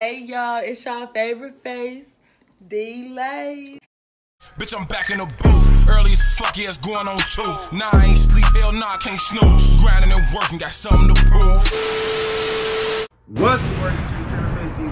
Hey y'all, it's y'all favorite face, D-Lay. Bitch, I'm back in the booth. Early as fuck, yeah, it's going on too. Nah, I ain't sleep, hell nah, I can't snooze. Grinding and working, got something to prove. What's the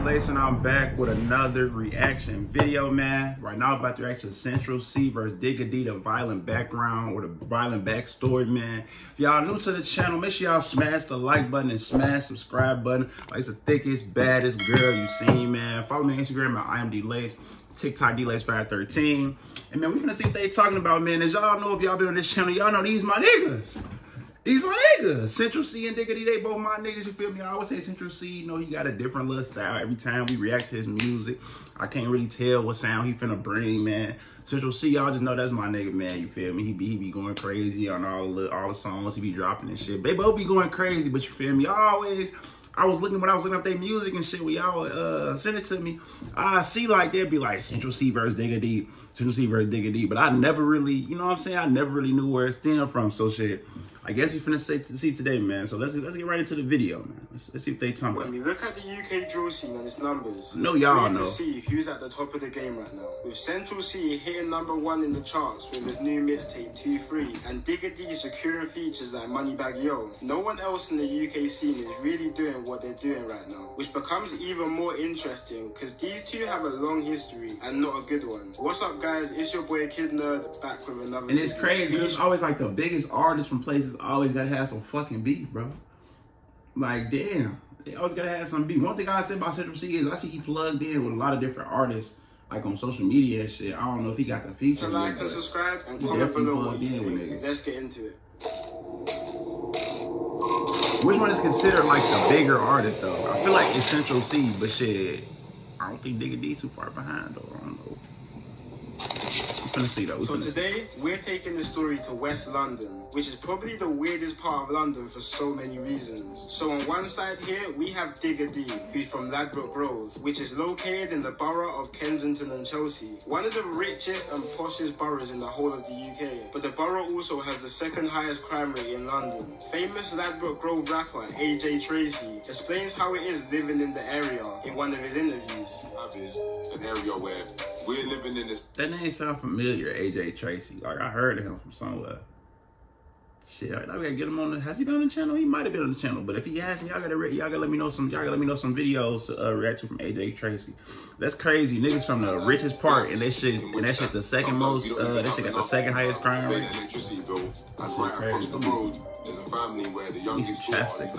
and I'm back with another reaction video, man. Right now, I'm about to react to Central Cee versus Digga D, the violent background or the violent backstory, man. If y'all new to the channel, make sure y'all smash the like button and smash subscribe button. Like, it's the thickest, baddest girl you seen, man. Follow me on Instagram at IMD Lace. TikTok DLace513. And man, we finna see what they talking about, man. As y'all know, if y'all been on this channel, y'all know these my niggas. These my niggas. Central Cee and Digga D, they both my niggas, you feel me? I always say Central Cee, you know, he got a different little style. Every time we react to his music, I can't really tell what sound he finna bring, man. Central Cee, y'all just know that's my nigga, man, you feel me? He be, he be going crazy on all the, all the songs he be dropping and shit. They both be going crazy, but you feel me? Always I was looking when I was looking up their music and shit. When y'all uh, send it to me, I see like they'd be like Central Cee versus Digga D, Central Cee versus Digga D. But I never really, you know what I'm saying? I never really knew where it stemmed from. So shit. I guess we finna say, to see today, man. So let's let's get right into the video, man. Let's, let's see if they talking When we look at the UK drill scene and its numbers, No, y'all know. to see who's at the top of the game right now. With Central Cee hitting number one in the charts with his new mixtape 2-3, and Digga D securing features like Moneybag Yo, no one else in the UK scene is really doing what they're doing right now, which becomes even more interesting because these two have a long history and not a good one. What's up, guys? It's your boy Kid Nerd back with another. And it's video. crazy. It's always like the biggest artists from places always gotta have some fucking beef, bro. Like damn, they always gotta have some beef. One thing I said about Central Cee is I see he plugged in with a lot of different artists, like on social media and shit. I don't know if he got the features. So like and subscribe and comment below people what you again with think. niggas. Let's get into it. Which one is considered like the bigger artist though? I feel like it's Central Cee, but shit, I don't think Digga D's too far behind though. I don't know. We finna see though. We So finna see. today we're taking the story to West London, which is probably the weirdest part of London for so many reasons. So on one side here we have Digga D, who's from Ladbroke Grove, which is located in the borough of Kensington and Chelsea, one of the richest and poshest boroughs in the whole of the UK. But the borough also has the second highest crime rate in London. Famous Ladbroke Grove rapper AJ Tracey explains how it is living in the area in one of his interviews. is an area where we're living in this That name sound familiar, AJ Tracey. Like I heard of him from somewhere. Shit, I gotta get him on the. Has he been on the channel? He might have been on the channel, but if he hasn't, y'all gotta y'all gotta let me know some. Y'all gotta let me know some videos to uh, react to from AJ Tracey. That's crazy. Niggas from the richest part, and they shit, and that shit the second most. Uh, that shit got the second highest crime rate. electricity bill. Right across the road is a family where the youngest chapstick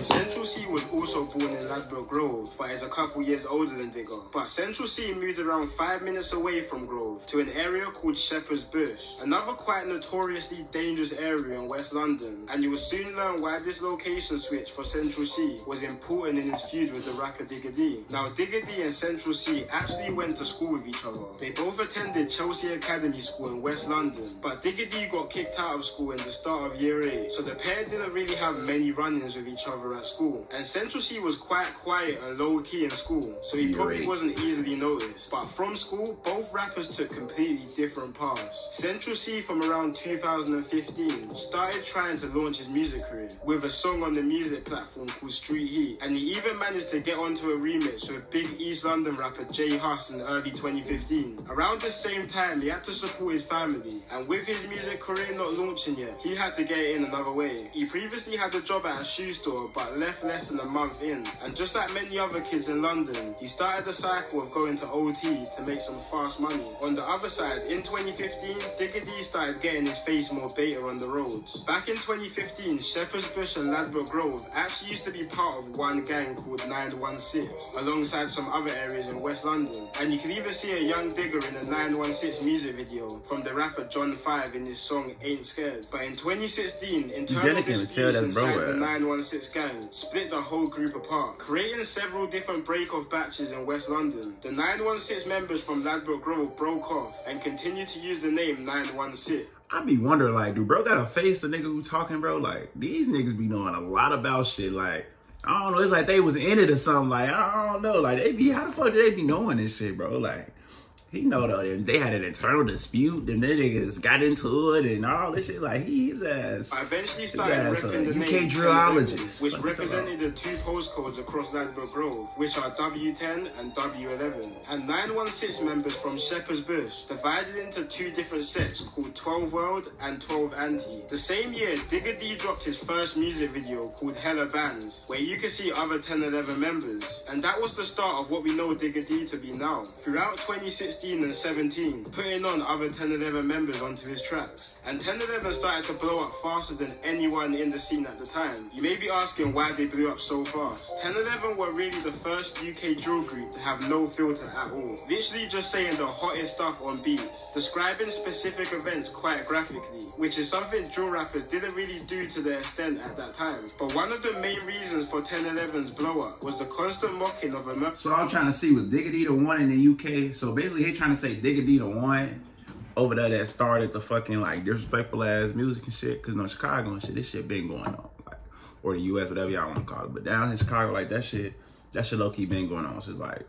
are or 9 something, years old shorty. and a Rolex on. Central Cee was also born in Ladbroke Grove, but is a couple years older than Digga. But Central Cee moved around five minutes away from Grove to an area called Shepherd's Bush, another quite notoriously dangerous area in West London. And you will soon learn why this location switch for Central Cee was important in his feud with the rapper Digga D. Now, Digga D and Central Cee actually went to school with each other. They both attended Chelsea Academy School in West London, but Digga D got kicked out of school in the start of year 8, so the pair didn't really have many run-ins with each other at school. And Central Cee was quite quiet and low-key in school, so he probably wasn't easily noticed. But from school, both rappers took completely different paths. Central Cee from around 2015 started trying to launch his music career with a song on the music platform called Street Heat, and he even managed to get onto a remix with big East London rapper J Hus in early 2015. Around the same time, he had to support his family, and with his music career not launching yet, he had to get it in another way. He previously had a job at a shoe store, but left less than a month in, and just like many other kids in London, he started the cycle of going to OT to make some fast money. On the other side, in 2015, Digga D started getting his face more beta on the roads. Back in 2015, Shepherd's Bush and Ladbroke Grove actually used to be part of one gang called 916, alongside some other areas in West London. And you can even see a young Digger in the 916 music video from the rapper John 5 in his song Ain't Scared. But in 2016, internal Dedicate to tell disputes inside the uh, 916 gang split the whole group apart, creating several different break-off batches in West London. The 916 members from Ladbroke Grove broke off and continued to use the name 916. I be wondering, like, do bro got a face, the nigga who talking, bro? Like, these niggas be knowing a lot about shit. Like, I don't know. It's like they was in it or something. Like, I don't know. Like, they be, how the fuck do they be knowing this shit, bro? Like, He know though. They they had an internal dispute, and then niggas got into it and all this shit. Like he's ass. I eventually started repping the UK name drillologist. 1011, which What is that represented the two postcodes across Ladbroke Grove, which are W10 and W11. And 916 members from Shepherd's Bush divided into two different sets called 12 World and 12 Anti. The same year, Digga D dropped his first music video called Hella Bands, where you can see other 1011 members. And that was the start of what we know Digga D to be now. Throughout 2016 and 17, putting on other 1011 members onto his tracks. And 1011 started to blow up faster than anyone in the scene at the time. You may be asking why they blew up so fast. 1011 were really the first UK drill group to have no filter at all. Literally just saying the hottest stuff on beats, describing specific events quite graphically, which is something drill rappers didn't really do to their extent at that time. But one of the main reasons for 1011's blow up was the constant mocking of America. So I'm trying to see was Diggity the one in the UK. So basically, trying to say Diggity the one over there that started the fucking like disrespectful ass music and shit. Cause no Chicago and shit, this shit been going on, like or the US, whatever y'all want to call it. But down in Chicago, like that shit, that shit low key been going on. So it's like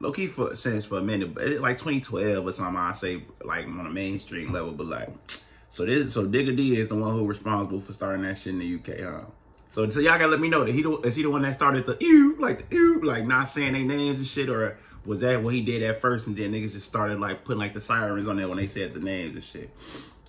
low key for since for a minute, but it, like 2012 or something. I say like on a mainstream level, but like so this so Digga D is the one who responsible for starting that shit in the UK, huh? So, so y'all gotta let me know that he the, is he the one that started the ew like the ew like not saying their names and shit, or was that what he did at first and then niggas just started like putting like the sirens on there when they said the names and shit?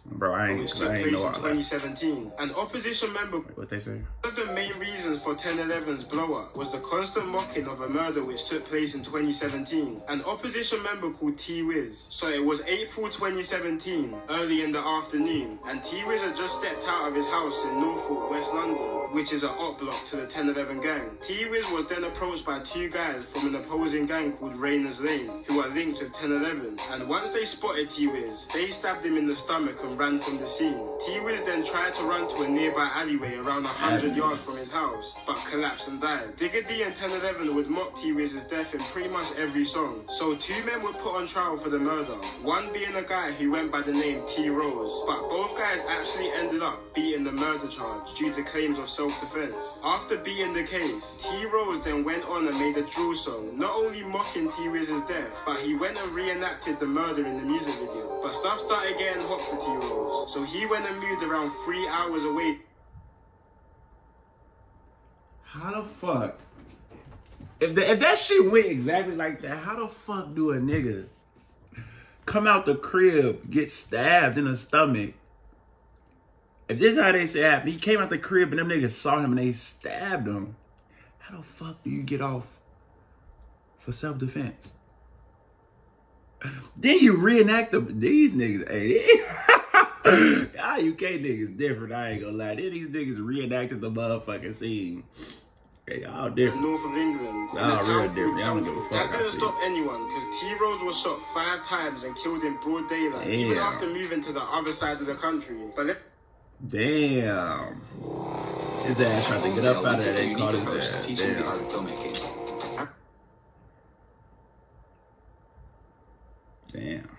Bro, I ain't, which took I ain't place know in all that. 2017. An opposition member What they say? One of the main reasons for 1011's blow up was the constant mocking of a murder which took place in 2017. An opposition member called T Wiz. So it was April 2017, early in the afternoon, and T Wiz had just stepped out of his house in Norfolk, West London, which is an op block to the 1011 gang. T Wiz was then approached by two guys from an opposing gang called Rayners Lane, who are linked with 1011. And once they spotted T Wiz, they stabbed him in the stomach and ran from the scene. T Wiz then tried to run to a nearby alleyway around 100 yards from his house, but collapsed and died. Digger D and 1011 would mock T Wiz's death in pretty much every song. So two men were put on trial for the murder, one being a guy who went by the name T Rose, but both guys actually ended up beating the murder charge due to claims of self-defense. After being the case, T Rose then went on and made a drill song, not only mocking T Wiz's death, but he went and reenacted the murder in the music video. But stuff started getting hot for T Rose, so he went and moved around three hours away How the fuck? If the, if that shit went exactly like that, how the fuck do a nigga come out the crib, get stabbed in the stomach? If this is how they say happened, he came out the crib and them niggas saw him and they stabbed him. How the fuck do you get off for self defense? Then you reenact the these niggas. Hey, they, ah, y'all UK niggas different. I ain't gonna lie. Then these niggas reenacted the motherfucking scene. Hey, y'all different. north of England. Nah, real different. I don't give a fuck, That didn't stop anyone because T Rose was shot five times and killed in broad daylight, even after moving to the other side of the country. But Damn. His ass tried to get up out of there. They caught his ass. Damn. art of filmmaking. Damn.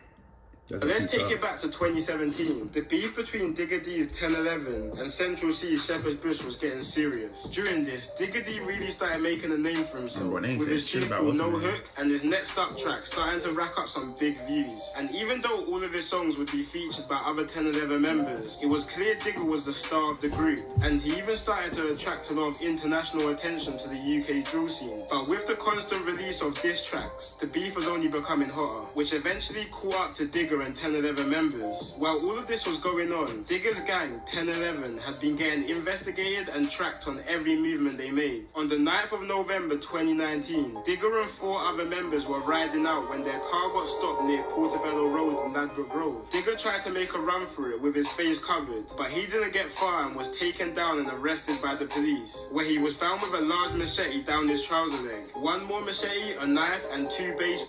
Let's take it back to 2017. The beef between Digga D's 1011 and Central Cee's Shepherd's Bush was getting serious. During this, Digga D really started making a name for himself with his tune about called No. Hook and his next up track starting to rack up some big views. And even though all of his songs would be featured by other 1011 members, it was clear Digga was the star of the group. And he even started to attract a lot of international attention to the UK drill scene. But with the constant release of diss tracks, the beef was only becoming hotter, which eventually caught up to Digga and 1011 members. While all of this was going on, Digga's gang, 1011, had been getting investigated and tracked on every movement they made. On the 9th of November 2019, Digga and four other members were riding out when their car got stopped near Portobello Road in Ladbroke Grove. Digga tried to make a run for it with his face covered, but he didn't get far and was taken down and arrested by the police, where he was found with a large machete down his trouser leg. One more machete, a knife, and two base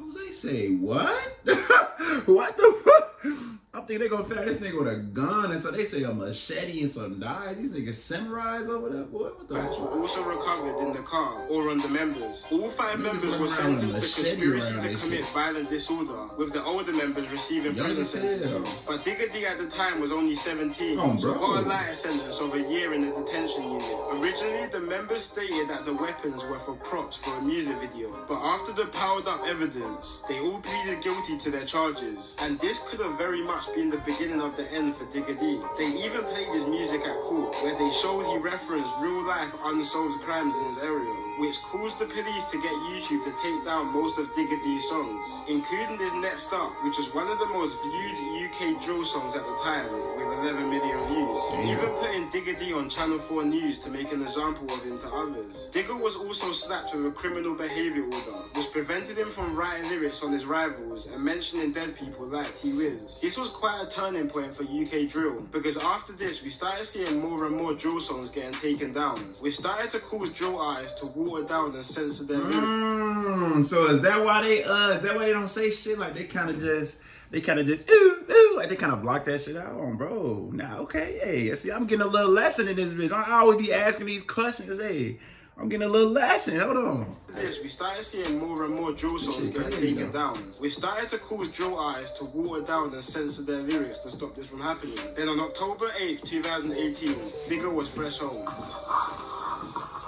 Jose say what? what the fuck? I'm thinking they gonna find this nigga with a gun, and so they say a machete and some. These niggas samurais over there, boy. What the fuck? also recovered in the car or on the members. All five Niggas members were around with a sentenced for conspiracy to commit shit. violent disorder, with the older members receiving Young prison sentences. But Digga D at the time was only 17, Oh, so got a lighter sentence of a year in a detention unit. Originally, the members stated that the weapons were for props for a music video, but after the piled up evidence, they all pleaded guilty to their charges. And this could have very much been the beginning of the end for Digga D. They even played his music at court, where they showed he referenced real life unsolved crimes in his area, which caused the police to get YouTube to take down most of Digga D's songs, including his Next Up, which was one of the most viewed UK drill songs at the time, with 11 million views. Damn. Even putting Digga D on Channel 4 News to make an example of him to others. Digga was also slapped with a criminal behaviour order, which prevented him from writing lyrics on his rivals and mentioning dead people like T Wiz. This was quite a turning point for UK drill, because after this we started seeing more and more drill songs getting taken down, which started to cause drill artists to water down and censor their lyrics. Mm, so is that why they uh is that why they don't say shit? Like they kinda just they kinda just ooh, ooh, like they kind of block that shit out on bro. Nah, okay, hey, see, I'm getting a little lesson in this bitch. I always be asking these questions. Hey, I'm getting a little lesson. Hold on. this, we started seeing more and more drill songs getting taken though. down. We started to cause drill artists to water down and censor their lyrics to stop this from happening. Then on October 8th, 2018, Digga was fresh home.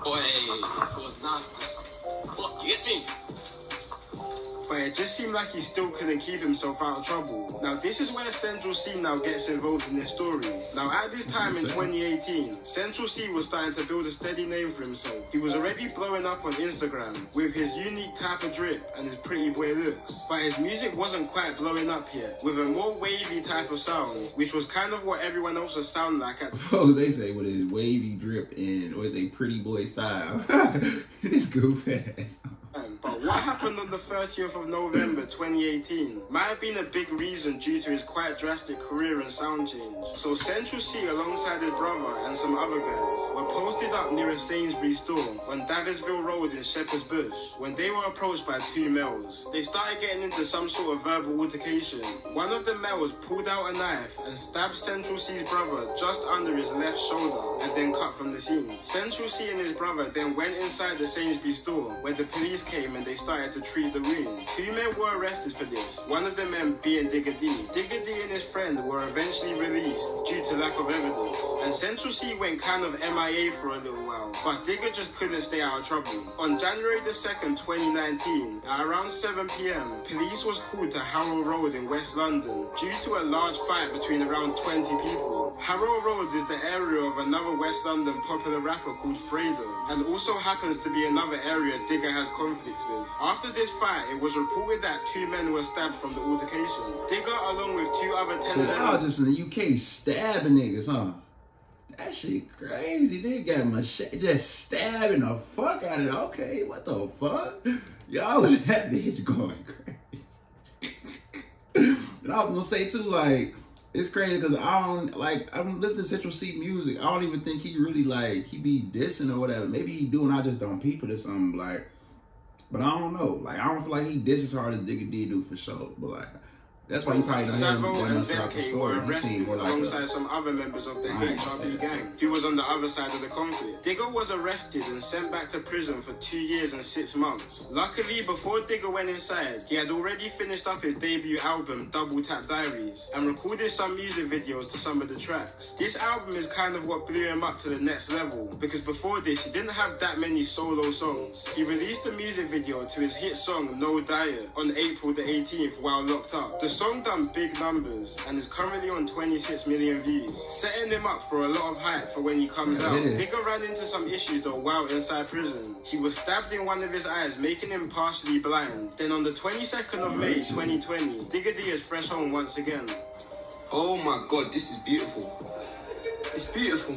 Boy, it was nasty. What? You get me? But it just seemed like he still couldn't keep himself out of trouble. Now this is where Central Cee now gets involved in this story. Now at this time in 2018, Central Cee was starting to build a steady name for himself. He was already blowing up on Instagram with his unique type of drip and his pretty boy looks. But his music wasn't quite blowing up yet, with a more wavy type of sound, which was kind of what everyone else was sounding like at Folks, they say with his wavy drip and or is a pretty boy style. this goof ass. What happened on the 30th of November 2018 might have been a big reason due to his quite drastic career and sound change. So Central Cee alongside his brother and some other guys were posted up near a Sainsbury's store on Davisville Road in Shepherd's Bush when they were approached by two males. They started getting into some sort of verbal altercation. One of the males pulled out a knife and stabbed Central Cee's brother just under his left shoulder and then cut from the scene. Central Cee and his brother then went inside the Sainsbury's store where the police came and they started to treat the wound. Two men were arrested for this, one of the men being Digga D. Digga D and his friend were eventually released due to lack of evidence. And Central Cee went kind of MIA for a little while, but Digga just couldn't stay out of trouble. On January the 2nd, 2019, at around 7 pm, police was called to Harrow Road in West London due to a large fight between around 20 people. Harrow Road is the area of another West London popular rapper called Fredo, and also happens to be another area Digga has conflict with. After this fight, it was reported that two men were stabbed from the altercation. Digga, along with two other So tenant y'all just in the UK stabbing niggas, huh? That shit crazy. They got machete just stabbing the fuck out of it. Okay, what the fuck? Y'all that bitch going crazy. and I was gonna say too, like, it's crazy because I don't like I'm listening to Central Cee music. I don't even think he really like he be dissing or whatever. Maybe he do and I just don't peep it or something like but I don't know. Like I don't feel like he diss as hard as Digga D do for sure. But like that's why you probably don't hear him Savo and about the story. were He arrested seemed more like alongside a, some other members of the I ain't gonna HRB gang, who was on the other side of the conflict. Digga was arrested and sent back to prison for two years and six months. Luckily, before Digga went inside, he had already finished up his debut album, Double Tap Diaries, and recorded some music videos to some of the tracks. This album is kind of what blew him up to the next level, because before this, he didn't have that many solo songs. He released a music video to his hit song, No Diet, on April the 18th while locked up. The song done big numbers and is currently on 26 million views, setting him up for a lot of hype for when he comes Yeah, out. it is. Digga ran into some issues though while inside prison. He was stabbed in one of his eyes, making him partially blind. Then on the 22nd of May 2020, Digga D is fresh home once again. Oh my god, this is beautiful. It's beautiful.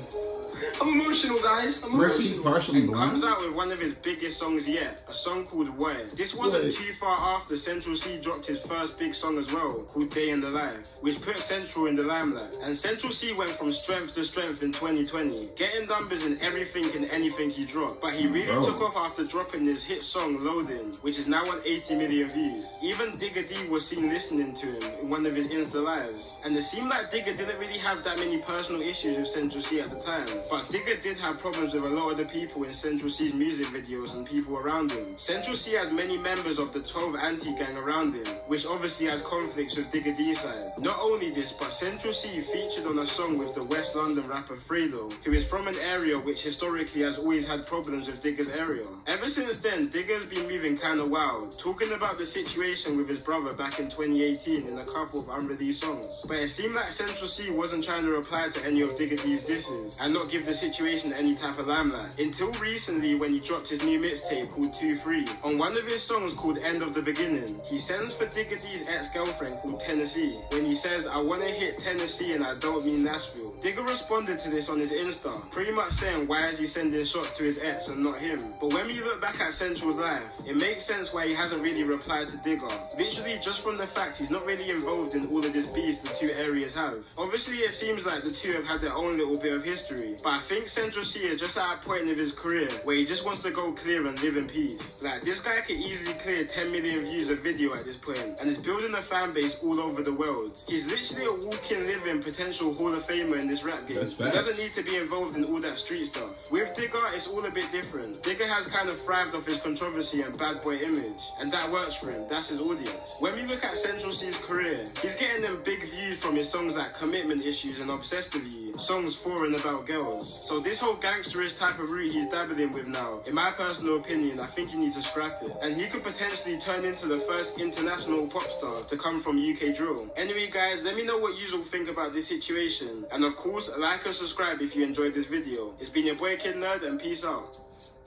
I'm emotional, guys. I'm Mercy emotional. partially and comes out with one of his biggest songs yet, a song called Word. This wasn't Word. too far after Central Cee dropped his first big song as well, called Day in the Life, which put Central in the limelight. And Central Cee went from strength to strength in 2020, getting numbers in everything and anything he dropped. But he really Bro. took off after dropping his hit song Loading, which is now on 80 million views. Even Digga D was seen listening to him in one of his Insta lives. And it seemed like Digga didn't really have that many personal issues with Central Cee at the time. But Digga did have problems with a lot of the people in Central Cee's music videos and people around him. Central Cee has many members of the 12 anti-gang around him, which obviously has conflicts with Digga D's side. Not only this, but Central Cee featured on a song with the West London rapper Fredo, who is from an area which historically has always had problems with Digga's area. Ever since then, Digga's been moving kinda wild, talking about the situation with his brother back in 2018 in a couple of unreleased songs. But it seemed like Central Cee wasn't trying to reply to any of Digga D's disses and not give the situation any type of limelight. Until recently when he dropped his new mixtape called 2-3. On one of his songs called End of the Beginning, he sends for Digga D's ex-girlfriend called Tennessee when he says, I wanna hit Tennessee and I don't mean Nashville. Digga responded to this on his Insta, pretty much saying why is he sending shots to his ex and not him. But when we look back at Central's life, it makes sense why he hasn't really replied to Digga. Literally just from the fact he's not really involved in all of this beef the two areas have. Obviously it seems like the two have had their own little bit of history, but I think Central Cee is just at a point of his career where he just wants to go clear and live in peace. Like this guy could easily clear 10 million views a video at this point and is building a fan base all over the world. He's literally a walking, living potential Hall of Famer in this rap game. That's He doesn't need to be involved in all that street stuff. With Digga, it's all a bit different. Digga has kind of thrived off his controversy and bad boy image, and that works for him. That's his audience. When we look at Central Cee's career, he's getting them big views from his songs like Commitment Issues and Obsessed with You, songs for and about girls. So this whole gangsterish type of route he's dabbling with now, in my personal opinion, I think he needs to scrap it. And he could potentially turn into the first international pop star to come from UK drill. Anyway guys, let me know what you all think about this situation. And of course, like and subscribe if you enjoyed this video. It's been your boy Kid Nerd and peace out.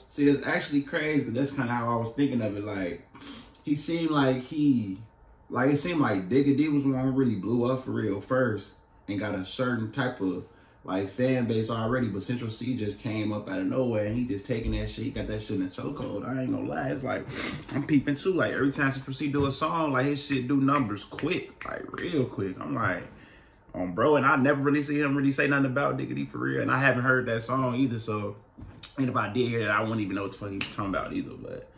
See, it's actually crazy. that's kind of how I was thinking of it. Like, he seemed like he, like it seemed like Digga D was the one who really blew up for real first and got a certain type of like fan base already. But Central Cee just came up out of nowhere and he just taking that shit. He got that shit in a chokehold. I ain't gonna lie. It's like I'm peeping too. Like every time Central Cee do a song, like his shit do numbers quick, like real quick. I'm like. Um, bro, and I never really see him really say nothing about Diggity for real, and I haven't heard that song either. So, and if I did hear that, I wouldn't even know what the fuck he was talking about either. But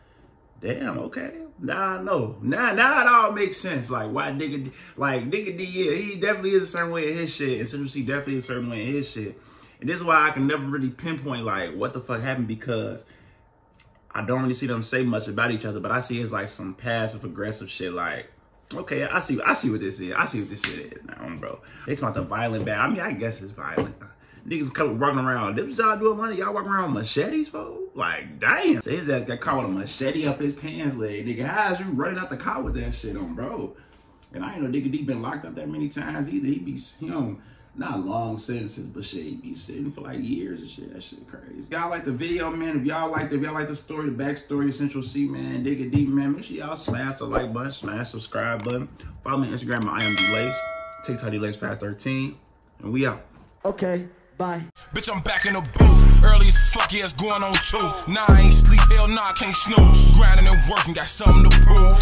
damn, okay, now I know. Now, now it all makes sense. Like why Diggity, like Diggity, yeah, he definitely is a certain way in his shit, and Central Cee definitely is a certain way in his shit. And this is why I can never really pinpoint like what the fuck happened because I don't really see them say much about each other, but I see it's like some passive aggressive shit like. Okay, I see. I see what this is. I see what this shit is now, bro. Talking about the violent bad. I mean, I guess it's violent. Niggas come walking around. This y'all doing money? Y'all walking around machetes, folks? Like, damn. So his ass got caught with a machete up his pants leg. Nigga, how is you running out the car with that shit on, bro? And I ain't know Nigga D been locked up that many times either. He be, you know, not long sentences, but shit, he be sitting for like years and shit. That shit crazy. Y'all like the video, man. If y'all like the, if y'all like the story, the backstory Central Cee, man, Digga D, man, make sure y'all smash the like button, smash subscribe button. Follow me on Instagram, I am Delays. TikTok DLace513. And we out. Okay, bye. Bitch, I'm back in the booth. Early as fuck, yeah, it's going on too. Nah, I ain't sleep, hell nah, I can't snooze. Grinding and working, got something to prove.